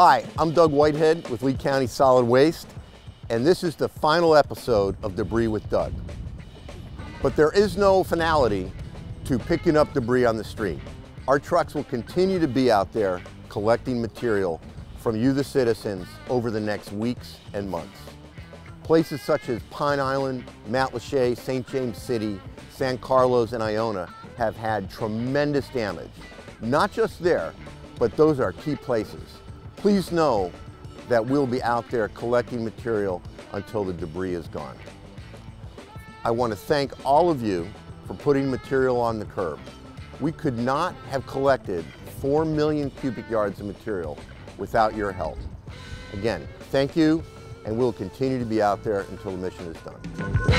Hi, I'm Doug Whitehead with Lee County Solid Waste, and this is the final episode of Debris with Doug. But there is no finality to picking up debris on the street. Our trucks will continue to be out there collecting material from you, the citizens, over the next weeks and months. Places such as Pine Island, Matlacha, St. James City, San Carlos, and Iona have had tremendous damage. Not just there, but those are key places. Please know that we'll be out there collecting material until the debris is gone. I want to thank all of you for putting material on the curb. We could not have collected 4 million cubic yards of material without your help. Again, thank you, and we'll continue to be out there until the mission is done.